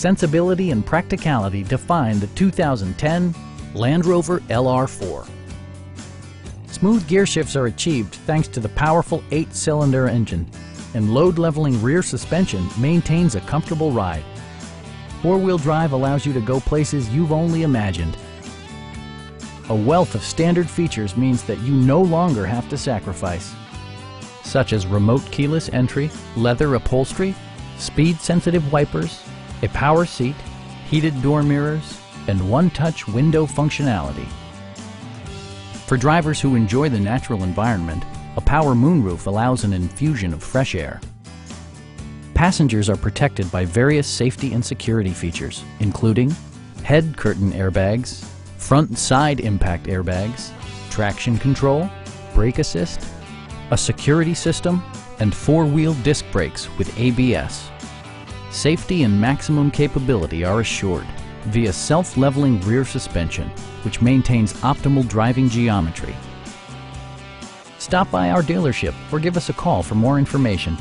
sensibility and practicality define the 2010 Land Rover LR4. Smooth gear shifts are achieved thanks to the powerful eight-cylinder engine, and load-leveling rear suspension maintains a comfortable ride. Four-wheel drive allows you to go places you've only imagined. A wealth of standard features means that you no longer have to sacrifice, such as remote keyless entry, leather upholstery, speed-sensitive wipers, a power seat, heated door mirrors, and one-touch window functionality. For drivers who enjoy the natural environment, a power moonroof allows an infusion of fresh air. Passengers are protected by various safety and security features, including head curtain airbags, front side impact airbags, traction control, brake assist, a security system, and four-wheel disc brakes with ABS. Safety and maximum capability are assured via self-leveling rear suspension, which maintains optimal driving geometry. Stop by our dealership or give us a call for more information.